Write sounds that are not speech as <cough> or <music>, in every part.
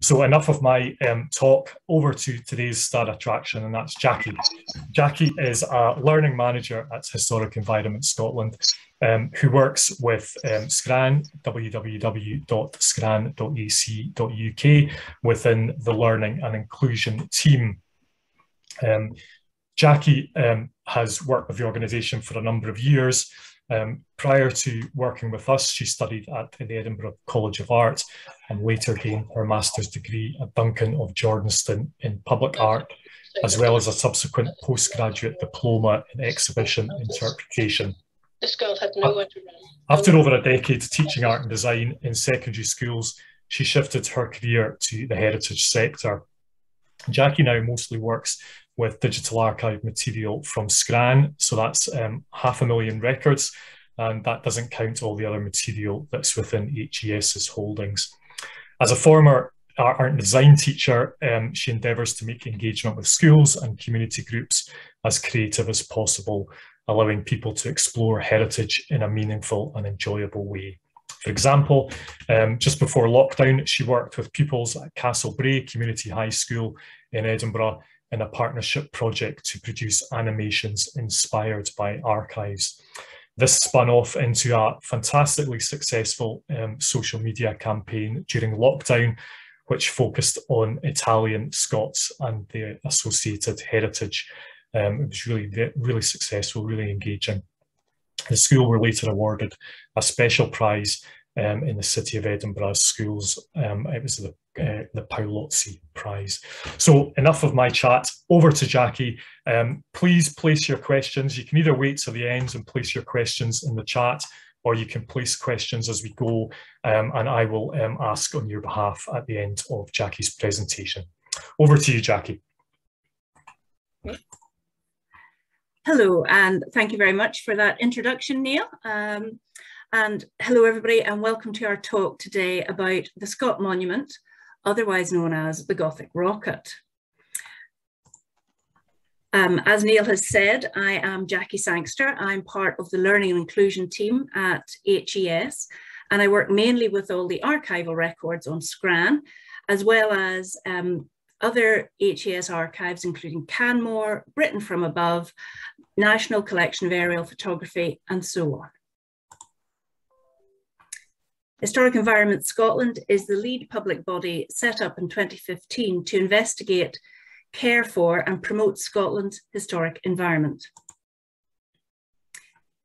So enough of my um, talk, over to today's star attraction, and that's Jackie. Jackie is a learning manager at Historic Environment Scotland, um, who works with um, Scran, www.scran.ac.uk, within the learning and inclusion team. Um, Jackie um, has worked with the organisation for a number of years, um, prior to working with us, she studied at the Edinburgh College of Art and later gained her master's degree at Duncan of Jordanstone in public art, as well as a subsequent postgraduate diploma in exhibition interpretation. This girl had nowhere to run. After over a decade teaching art and design in secondary schools, she shifted her career to the heritage sector. Jackie now mostly works with digital archive material from Scran. So that's um, half a million records, and that doesn't count all the other material that's within HES's holdings. As a former art and design teacher, um, she endeavours to make engagement with schools and community groups as creative as possible, allowing people to explore heritage in a meaningful and enjoyable way. For example, um, just before lockdown, she worked with pupils at Castlebrae Community High School in Edinburgh in a partnership project to produce animations inspired by archives. This spun off into a fantastically successful um, social media campaign during lockdown, which focused on Italian Scots and the associated heritage. Um, it was really, really successful, really engaging. The school were later awarded a special prize um, in the City of Edinburgh schools. Um, it was the uh, the Paolozzi Prize. So enough of my chat. Over to Jackie. Um, please place your questions. You can either wait to the end and place your questions in the chat, or you can place questions as we go, um, and I will um, ask on your behalf at the end of Jackie's presentation. Over to you, Jackie. Hello, and thank you very much for that introduction, Neil. Um, and hello, everybody, and welcome to our talk today about the Scott Monument, otherwise known as the Gothic Rocket. Um, as Neil has said, I am Jackie Sangster. I'm part of the Learning and Inclusion team at HES, and I work mainly with all the archival records on Scran, as well as um, other HES archives, including Canmore, Britain from Above, National Collection of Aerial Photography, and so on. Historic Environment Scotland is the lead public body set up in 2015 to investigate, care for and promote Scotland's historic environment.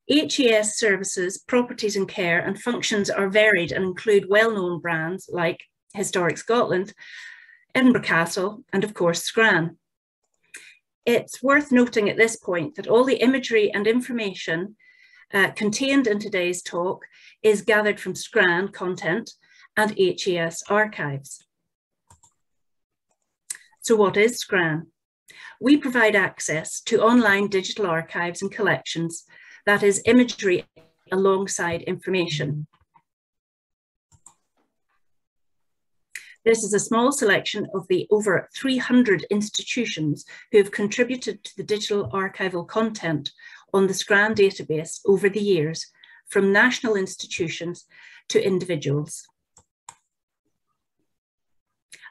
HES services, properties and care and functions are varied and include well-known brands like Historic Scotland, Edinburgh Castle and of course Scran. It's worth noting at this point that all the imagery and information uh, contained in today's talk is gathered from Scran content and HES archives. So what is Scran? We provide access to online digital archives and collections, that is imagery alongside information. This is a small selection of the over 300 institutions who have contributed to the digital archival content on the Scran database over the years, from national institutions to individuals.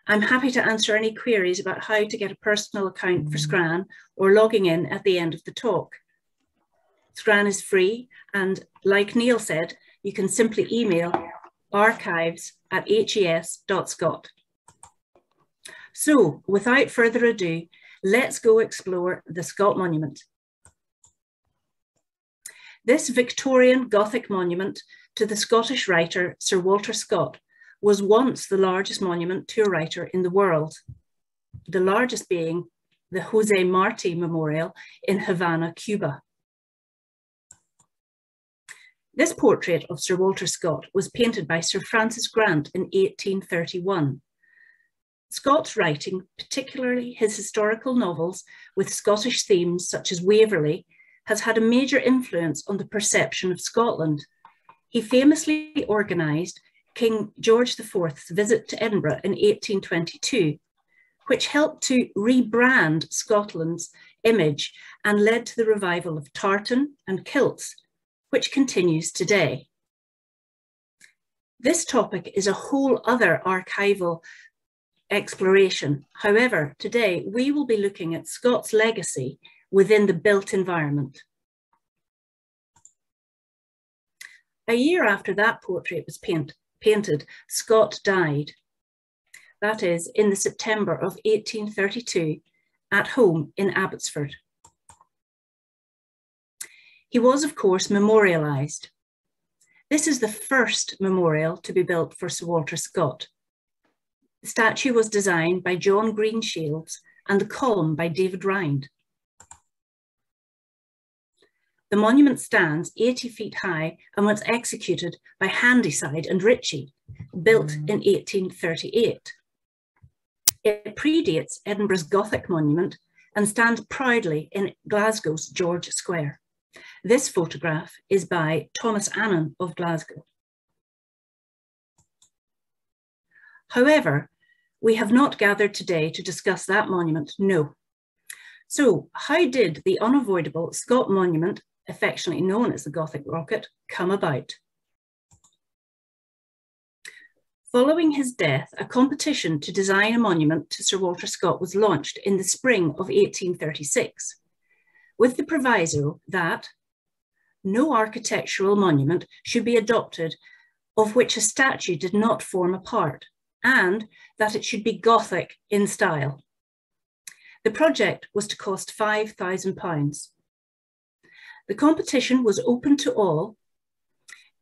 I'm happy to answer any queries about how to get a personal account for mm. Scran or logging in at the end of the talk. Scran is free and like Neil said, you can simply email archives at hes.scot. So without further ado, let's go explore the Scott Monument. This Victorian Gothic monument to the Scottish writer Sir Walter Scott was once the largest monument to a writer in the world, the largest being the Jose Marti Memorial in Havana, Cuba. This portrait of Sir Walter Scott was painted by Sir Francis Grant in 1831. Scott's writing, particularly his historical novels with Scottish themes such as Waverley has had a major influence on the perception of Scotland. He famously organised King George IV's visit to Edinburgh in 1822, which helped to rebrand Scotland's image and led to the revival of tartan and kilts, which continues today. This topic is a whole other archival exploration. However, today we will be looking at Scott's legacy within the built environment. A year after that portrait was paint, painted, Scott died. That is, in the September of 1832, at home in Abbotsford. He was, of course, memorialised. This is the first memorial to be built for Sir Walter Scott. The statue was designed by John Greenshields and the column by David Rhind. The monument stands 80 feet high and was executed by Handyside and Ritchie, built mm. in 1838. It predates Edinburgh's Gothic monument and stands proudly in Glasgow's George Square. This photograph is by Thomas Annan of Glasgow. However, we have not gathered today to discuss that monument, no. So how did the unavoidable Scott Monument, affectionately known as the Gothic Rocket, come about? Following his death, a competition to design a monument to Sir Walter Scott was launched in the spring of 1836, with the proviso that no architectural monument should be adopted of which a statue did not form a part, and that it should be Gothic in style. The project was to cost £5,000. The competition was open to all.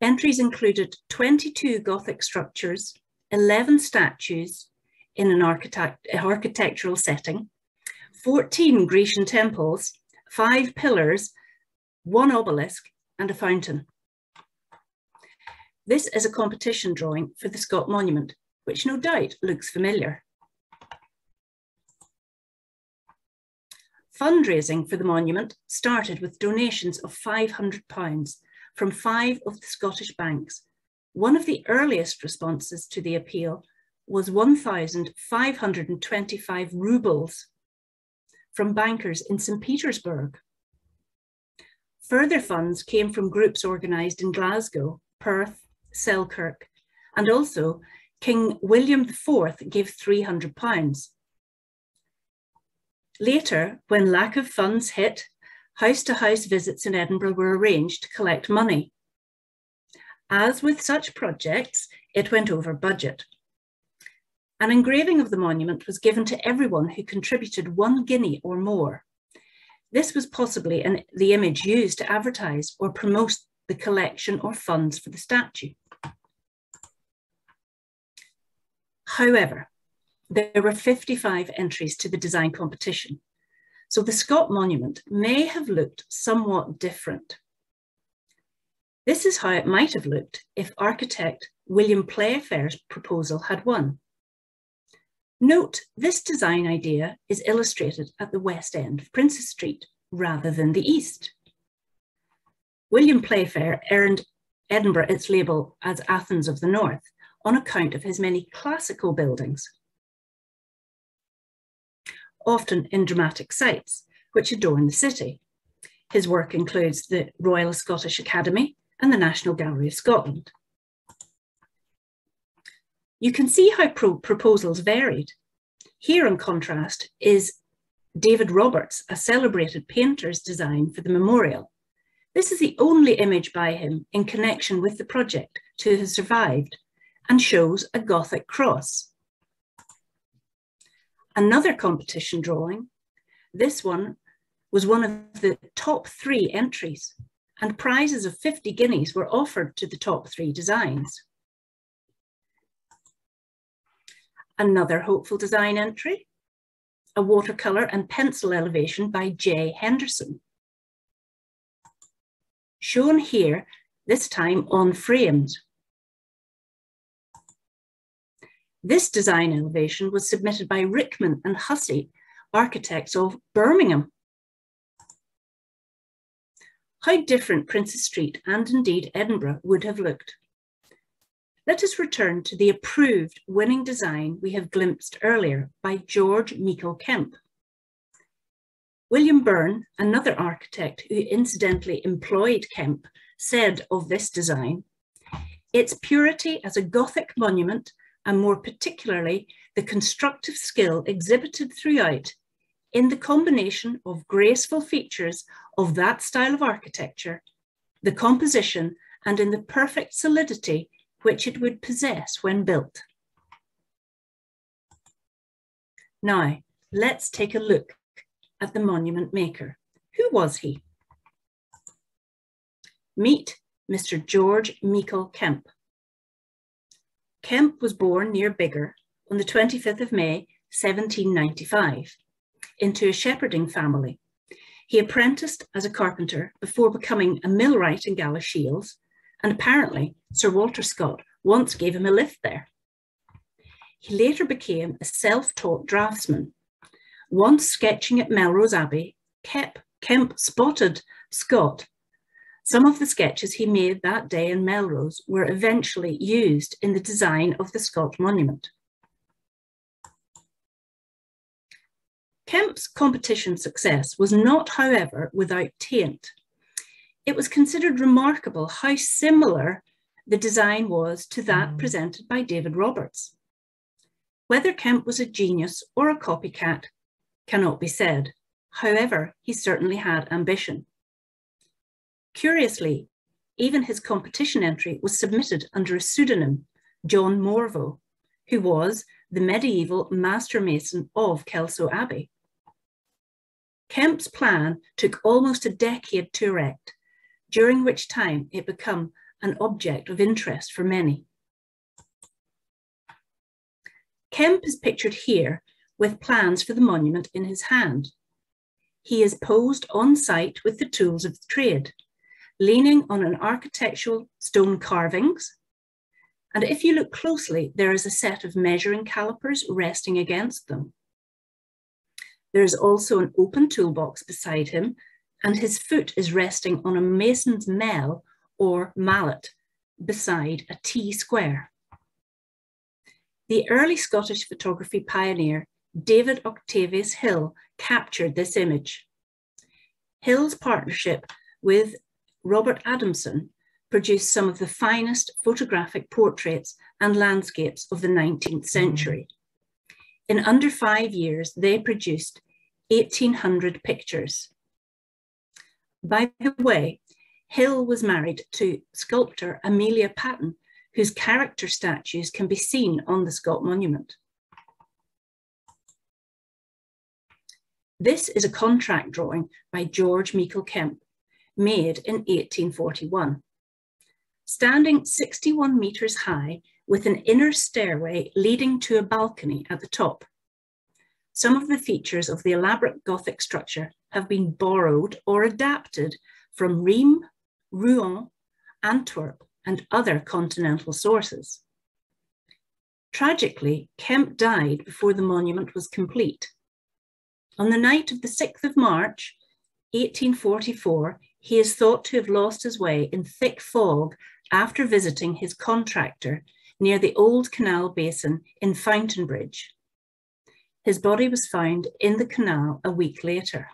Entries included 22 Gothic structures, 11 statues in an architect architectural setting, 14 Grecian temples, five pillars, one obelisk and a fountain. This is a competition drawing for the Scott Monument, which no doubt looks familiar. Fundraising for the monument started with donations of £500 from five of the Scottish banks one of the earliest responses to the appeal was 1,525 rubles from bankers in St. Petersburg. Further funds came from groups organised in Glasgow, Perth, Selkirk, and also King William IV gave £300. Later, when lack of funds hit, house to house visits in Edinburgh were arranged to collect money. As with such projects, it went over budget. An engraving of the monument was given to everyone who contributed one guinea or more. This was possibly an, the image used to advertise or promote the collection or funds for the statue. However, there were 55 entries to the design competition, so the Scott Monument may have looked somewhat different. This is how it might have looked if architect William Playfair's proposal had won. Note, this design idea is illustrated at the west end of Princes Street rather than the east. William Playfair earned Edinburgh its label as Athens of the North on account of his many classical buildings, often in dramatic sites, which adorn the city. His work includes the Royal Scottish Academy, and the National Gallery of Scotland. You can see how pro proposals varied. Here, in contrast, is David Roberts, a celebrated painter's design for the memorial. This is the only image by him in connection with the project to have survived and shows a Gothic cross. Another competition drawing, this one was one of the top three entries and prizes of 50 guineas were offered to the top three designs. Another hopeful design entry, a watercolour and pencil elevation by J. Henderson. Shown here, this time on frames. This design elevation was submitted by Rickman and Hussey, architects of Birmingham how different Princes Street and indeed Edinburgh would have looked. Let us return to the approved winning design we have glimpsed earlier by George Meikle Kemp. William Burn, another architect who incidentally employed Kemp, said of this design, its purity as a Gothic monument, and more particularly the constructive skill exhibited throughout in the combination of graceful features of that style of architecture, the composition, and in the perfect solidity which it would possess when built. Now, let's take a look at the monument maker. Who was he? Meet Mr. George Meikle Kemp. Kemp was born near Biggar on the 25th of May, 1795, into a shepherding family. He apprenticed as a carpenter before becoming a millwright in Galashiels, and apparently Sir Walter Scott once gave him a lift there. He later became a self-taught draftsman. Once sketching at Melrose Abbey, Kemp, Kemp spotted Scott. Some of the sketches he made that day in Melrose were eventually used in the design of the Scott Monument. Kemp's competition success was not, however, without taint. It was considered remarkable how similar the design was to that mm. presented by David Roberts. Whether Kemp was a genius or a copycat cannot be said. However, he certainly had ambition. Curiously, even his competition entry was submitted under a pseudonym, John Morvo, who was the medieval master mason of Kelso Abbey. Kemp's plan took almost a decade to erect, during which time it became an object of interest for many. Kemp is pictured here with plans for the monument in his hand. He is posed on site with the tools of the trade, leaning on an architectural stone carvings. And if you look closely, there is a set of measuring calipers resting against them. There is also an open toolbox beside him, and his foot is resting on a mason's mell or mallet beside a T square. The early Scottish photography pioneer, David Octavius Hill, captured this image. Hill's partnership with Robert Adamson produced some of the finest photographic portraits and landscapes of the 19th mm. century. In under five years, they produced 1,800 pictures. By the way, Hill was married to sculptor Amelia Paton, whose character statues can be seen on the Scott Monument. This is a contract drawing by George Meikle Kemp, made in 1841. Standing 61 metres high with an inner stairway leading to a balcony at the top. Some of the features of the elaborate Gothic structure have been borrowed or adapted from Rheims, Rouen, Antwerp, and other continental sources. Tragically, Kemp died before the monument was complete. On the night of the 6th of March, 1844, he is thought to have lost his way in thick fog after visiting his contractor near the old canal basin in Fountainbridge. His body was found in the canal a week later.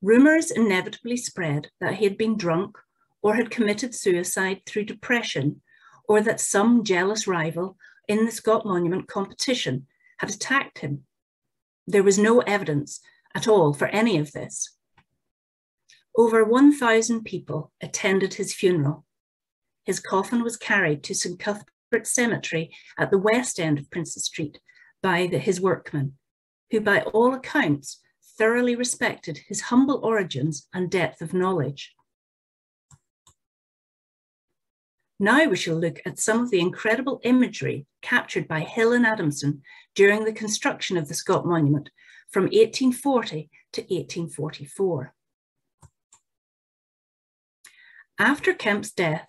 Rumours inevitably spread that he had been drunk or had committed suicide through depression, or that some jealous rival in the Scott Monument competition had attacked him. There was no evidence at all for any of this. Over 1,000 people attended his funeral. His coffin was carried to St Cuthbert Cemetery at the west end of Princes Street by the, his workmen, who by all accounts thoroughly respected his humble origins and depth of knowledge. Now we shall look at some of the incredible imagery captured by Hill and Adamson during the construction of the Scott Monument from 1840 to 1844. After Kemp's death,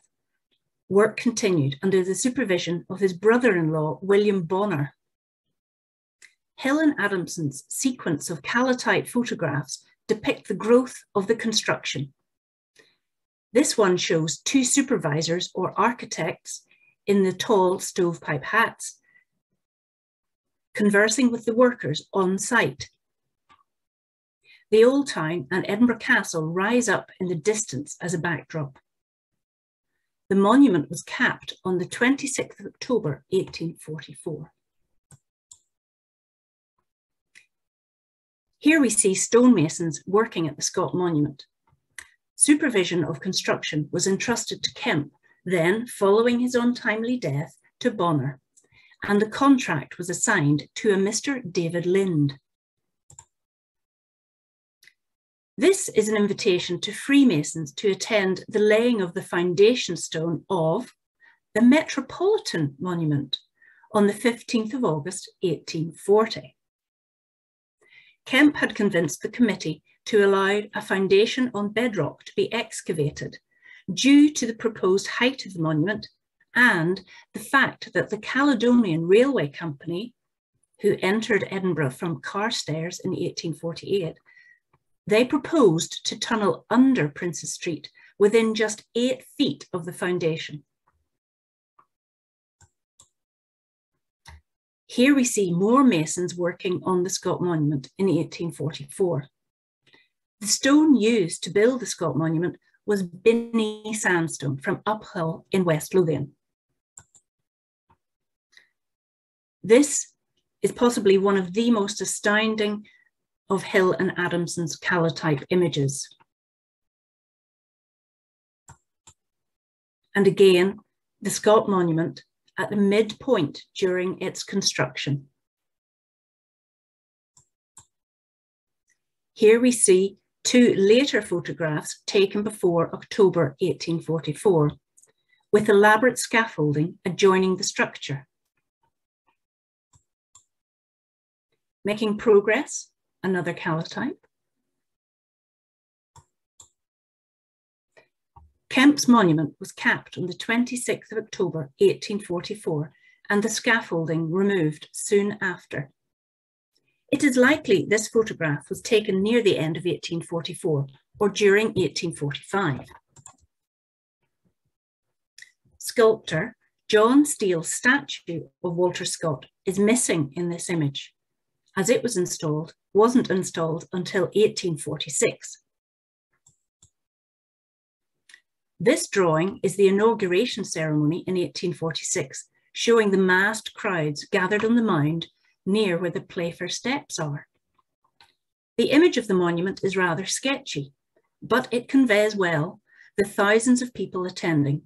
work continued under the supervision of his brother-in-law, William Bonnar. Helen Adamson's sequence of calotype photographs depict the growth of the construction. This one shows two supervisors or architects in the tall stovepipe hats conversing with the workers on site. The Old Town and Edinburgh Castle rise up in the distance as a backdrop. the monument was capped on the 26th of October 1844. Here we see stonemasons working at the Scott Monument. Supervision of construction was entrusted to Kemp, then, following his untimely death, to Bonnar, and the contract was assigned to a Mr. David Lind. This is an invitation to Freemasons to attend the laying of the foundation stone of the Metropolitan Monument on the 15th of August 1840. Kemp had convinced the committee to allow a foundation on bedrock to be excavated due to the proposed height of the monument and the fact that the Caledonian Railway Company, who entered Edinburgh from Carstairs in 1848, they proposed to tunnel under Princes Street within just eight feet of the foundation. Here we see more masons working on the Scott Monument in 1844. The stone used to build the Scott Monument was Binny sandstone from Uphall in West Lothian. This is possibly one of the most astounding of Hill and Adamson's calotype images. And again, the Scott Monument at the midpoint during its construction. Here we see two later photographs taken before October 1844, with elaborate scaffolding adjoining the structure. Making progress, another calotype. Kemp's monument was capped on the 26th of October 1844 and the scaffolding removed soon after. It is likely this photograph was taken near the end of 1844 or during 1845. Sculptor John Steell's statue of Walter Scott is missing in this image, as it was installed, wasn't installed until 1846. This drawing is the inauguration ceremony in 1846, showing the massed crowds gathered on the mound near where the Playfair steps are. The image of the monument is rather sketchy, but it conveys well the thousands of people attending.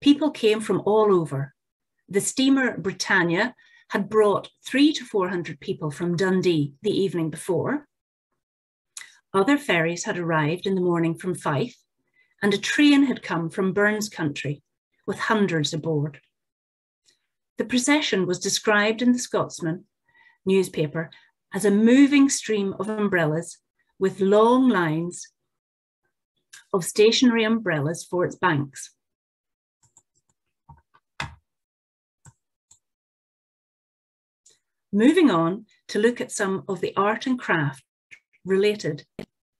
People came from all over. The steamer Britannia had brought three to 400 people from Dundee the evening before. Other ferries had arrived in the morning from Fife, and a train had come from Burns country with hundreds aboard. The procession was described in the Scotsman newspaper as a moving stream of umbrellas with long lines of stationary umbrellas for its banks. Moving on to look at some of the art and craft related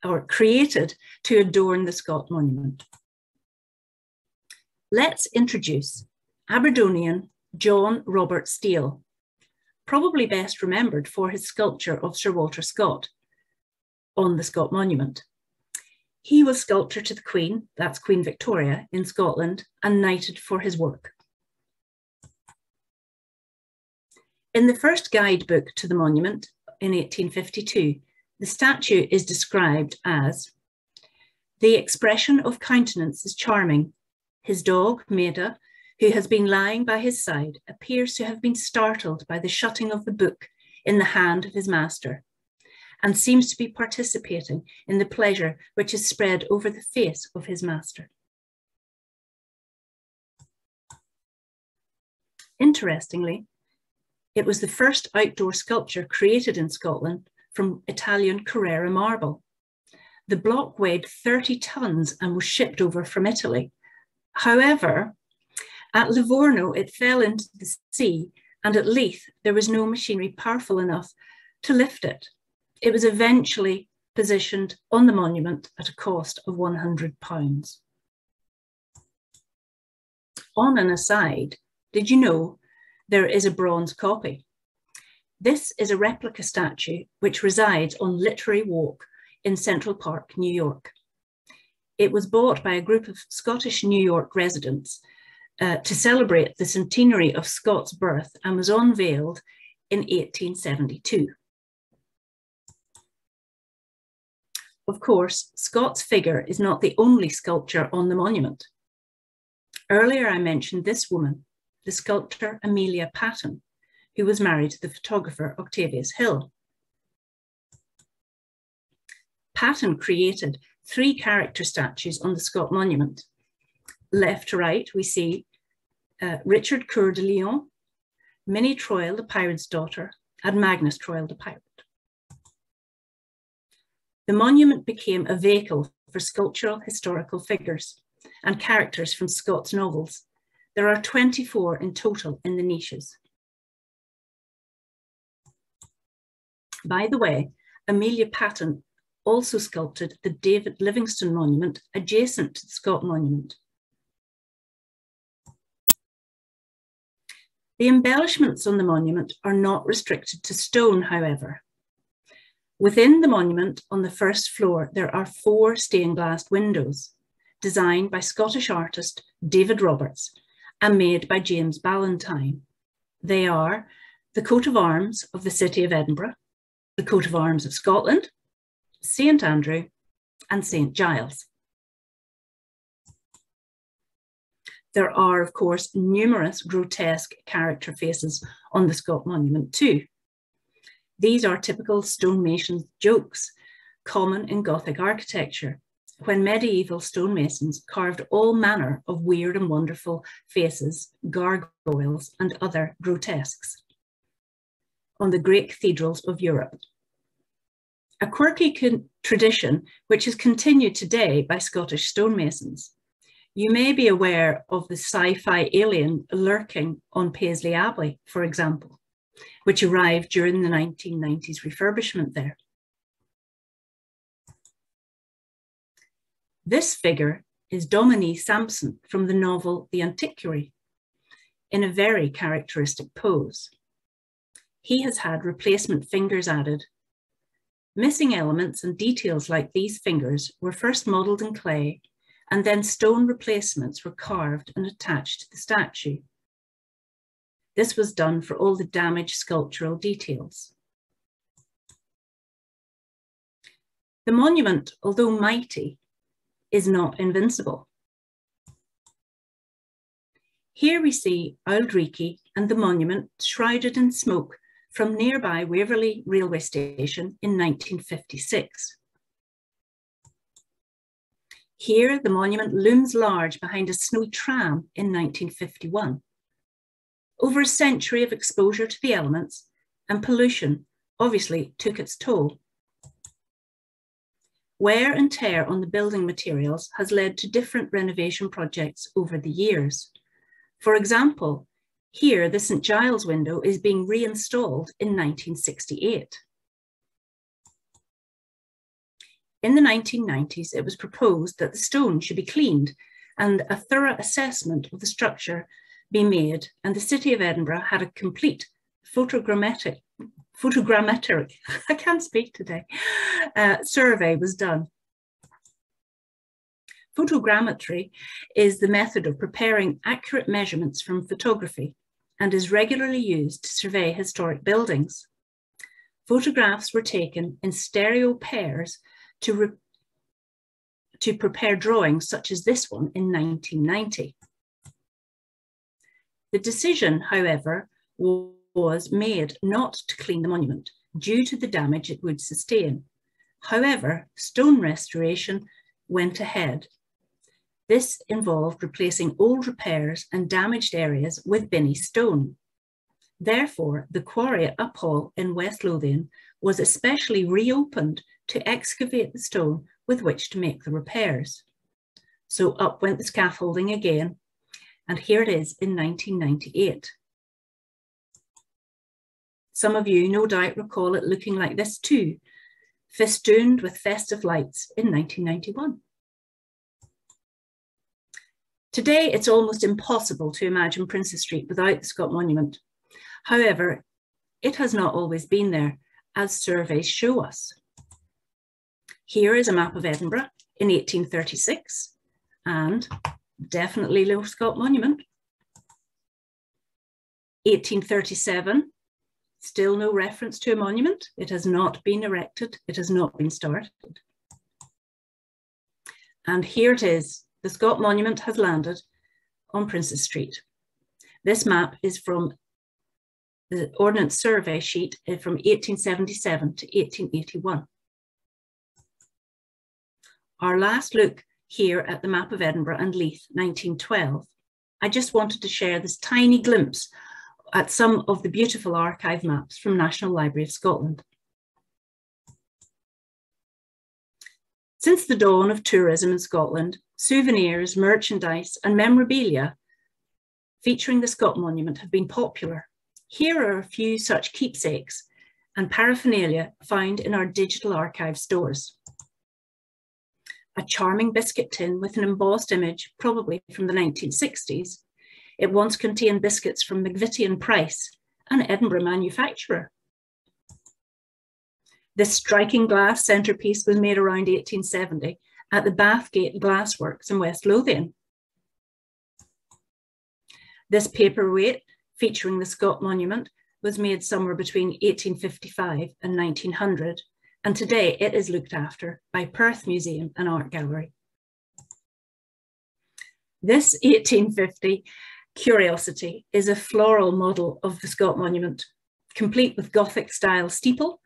or created to adorn the Scott Monument. Let's introduce Aberdonian John Robert Steell, probably best remembered for his sculpture of Sir Walter Scott on the Scott Monument. He was sculptor to the Queen, that's Queen Victoria, in Scotland, and knighted for his work. In the first guidebook to the monument in 1852, the statue is described as the expression of countenance is charming. His dog, Maida, who has been lying by his side, appears to have been startled by the shutting of the book in the hand of his master and seems to be participating in the pleasure which is spread over the face of his master. Interestingly, it was the first outdoor sculpture created in Scotland from Italian Carrara marble. The block weighed 30 tons and was shipped over from Italy. However, at Livorno, it fell into the sea, and at Leith, there was no machinery powerful enough to lift it. It was eventually positioned on the monument at a cost of £100. On an aside, did you know there is a bronze copy? This is a replica statue which resides on Literary Walk in Central Park, New York. It was bought by a group of Scottish New York residents uh, to celebrate the centenary of Scott's birth and was unveiled in 1872. Of course, Scott's figure is not the only sculpture on the monument. Earlier, I mentioned this woman, the sculptor Amelia Paton, who was married to the photographer Octavius Hill. Paton created three character statues on the Scott Monument. Left to right, we see uh, Richard Coeur de Lion, Minna Troil, the pirate's daughter, and Magnus Troil, the pirate. The monument became a vehicle for sculptural historical figures and characters from Scott's novels. There are 24 in total in the niches. By the way, Amelia Paton also sculpted the David Livingstone Monument adjacent to the Scott Monument. The embellishments on the monument are not restricted to stone, however. Within the monument on the first floor, there are four stained glass windows designed by Scottish artist David Roberts and made by James Ballantine. They are the coat of arms of the city of Edinburgh, the coat of arms of Scotland, St Andrew, and St Giles. There are, of course, numerous grotesque character faces on the Scott Monument too. These are typical stonemason jokes, common in Gothic architecture, when medieval stonemasons carved all manner of weird and wonderful faces, gargoyles, and other grotesques on the great cathedrals of Europe. A quirky tradition which is continued today by Scottish stonemasons. You may be aware of the sci-fi alien lurking on Paisley Abbey, for example, which arrived during the 1990s refurbishment there. This figure is Dominie Sampson from the novel The Antiquary, in a very characteristic pose. He has had replacement fingers added. Missing elements and details like these fingers were first modelled in clay and then stone replacements were carved and attached to the statue. This was done for all the damaged sculptural details. The monument, although mighty, is not invincible. Here we see Auld Reekie and the monument shrouded in smoke from nearby Waverley railway station in 1956. Here, the monument looms large behind a snowy tram in 1951. Over a century of exposure to the elements and pollution obviously took its toll. Wear and tear on the building materials has led to different renovation projects over the years. For example, here the St Giles window is being reinstalled in 1968. In the 1990s, it was proposed that the stone should be cleaned and a thorough assessment of the structure be made, and the City of Edinburgh had a complete photogrammetric photogrammetric, <laughs> I can't speak today, uh, survey was done. Photogrammetry is the method of preparing accurate measurements from photography and is regularly used to survey historic buildings. Photographs were taken in stereo pairs to, to prepare drawings such as this one in 1990. The decision, however, was made not to clean the monument due to the damage it would sustain. However, stone restoration went ahead. This involved replacing old repairs and damaged areas with Binny stone. Therefore, the quarry at Uphall in West Lothian was especially reopened to excavate the stone with which to make the repairs. So up went the scaffolding again, and here it is in 1998. Some of you no doubt recall it looking like this too, festooned with festive lights in 1991. Today, it's almost impossible to imagine Princes Street without the Scott Monument. However, it has not always been there, as surveys show us. Here is a map of Edinburgh in 1836 and definitely Low Scott Monument. 1837, still no reference to a monument. It has not been erected. It has not been started. And here it is. The Scott Monument has landed on Princes Street. This map is from the Ordnance Survey sheet eh, from 1877 to 1881. Our last look here at the map of Edinburgh and Leith, 1912. I just wanted to share this tiny glimpse at some of the beautiful archive maps from National Library of Scotland. Since the dawn of tourism in Scotland, souvenirs, merchandise, and memorabilia featuring the Scott Monument have been popular. Here are a few such keepsakes and paraphernalia found in our digital archive stores. A charming biscuit tin with an embossed image, probably from the 1960s. It once contained biscuits from McVitie and Price, an Edinburgh manufacturer. This striking glass centrepiece was made around 1870 at the Bathgate Glassworks in West Lothian. This paperweight featuring the Scott Monument was made somewhere between 1855 and 1900, and today it is looked after by Perth Museum and Art Gallery. This 1850 curiosity is a floral model of the Scott Monument, complete with Gothic style steeple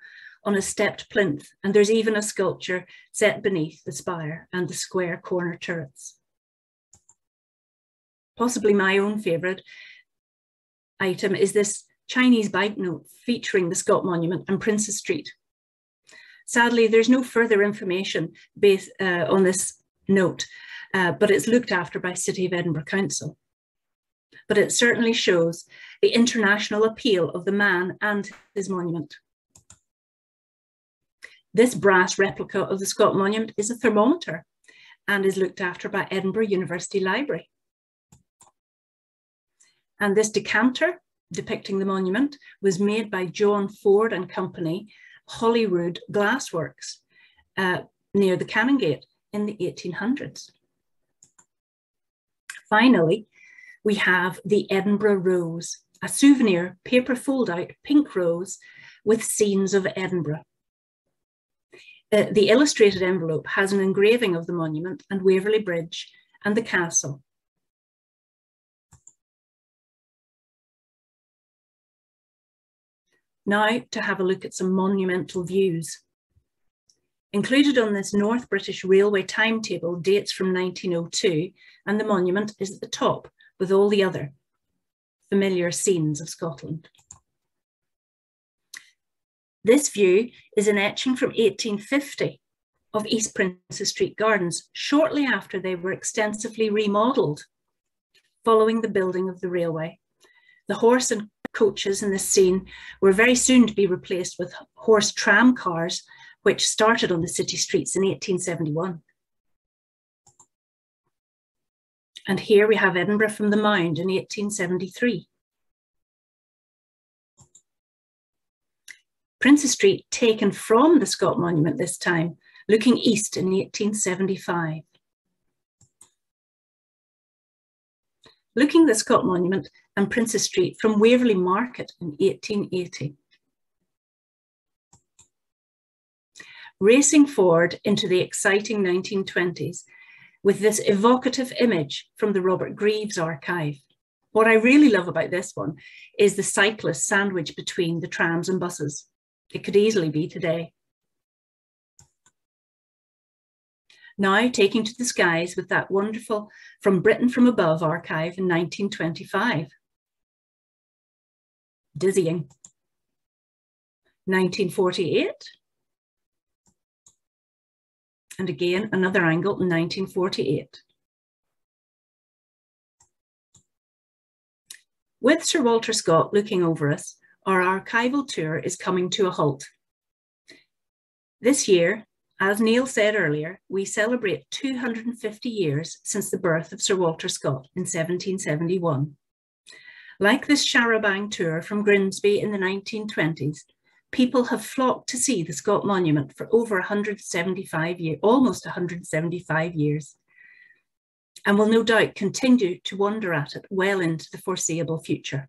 on a stepped plinth, and there's even a sculpture set beneath the spire and the square corner turrets. Possibly my own favourite item is this Chinese banknote featuring the Scott Monument and Princes Street. Sadly, there's no further information based, uh, on this note, uh, but it's looked after by City of Edinburgh Council. But it certainly shows the international appeal of the man and his monument. This brass replica of the Scott Monument is a thermometer and is looked after by Edinburgh University Library. And this decanter depicting the monument was made by John Ford and Company, Holyrood Glassworks, uh, near the Canongate in the 1800s. Finally, we have the Edinburgh Rose, a souvenir paper fold out pink rose with scenes of Edinburgh. Uh, the illustrated envelope has an engraving of the monument and Waverley Bridge and the castle. Now to have a look at some monumental views. Included on this North British Railway timetable dates from 1902 and the monument is at the top with all the other familiar scenes of Scotland. This view is an etching from 1850 of East Princes Street Gardens, shortly after they were extensively remodelled following the building of the railway. The horse and coaches in this scene were very soon to be replaced with horse tram cars, which started on the city streets in 1871. And here we have Edinburgh from the Mound in 1873. Princes Street taken from the Scott Monument this time, looking east in 1875. Looking the Scott Monument and Princes Street from Waverley Market in 1880. Racing forward into the exciting 1920s with this evocative image from the Robert Greaves archive. What I really love about this one is the cyclist sandwiched between the trams and buses. It could easily be today. Now taking to the skies with that wonderful From Britain from Above archive in 1925. Dizzying. 1948. And again, another angle in 1948. With Sir Walter Scott looking over us, our archival tour is coming to a halt. This year, as Neil said earlier, we celebrate 250 years since the birth of Sir Walter Scott in 1771. Like this charabanc tour from Grimsby in the 1920s, people have flocked to see the Scott Monument for over 175 years, almost 175 years, and will no doubt continue to wonder at it well into the foreseeable future.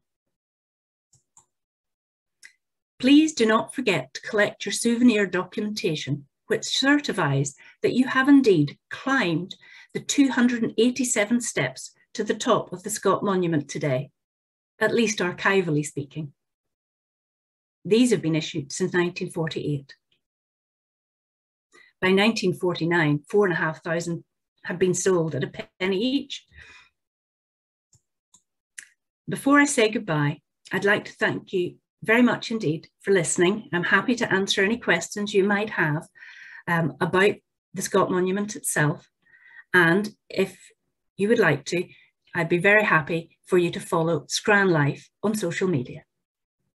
Please do not forget to collect your souvenir documentation, which certifies that you have indeed climbed the 287 steps to the top of the Scott Monument today, at least archivally speaking. These have been issued since 1948. By 1949, four and a half thousand had been sold at a penny each. Before I say goodbye, I'd like to thank you very much indeed for listening. I'm happy to answer any questions you might have um, about the Scott Monument itself. And if you would like to, I'd be very happy for you to follow Scran Life on social media.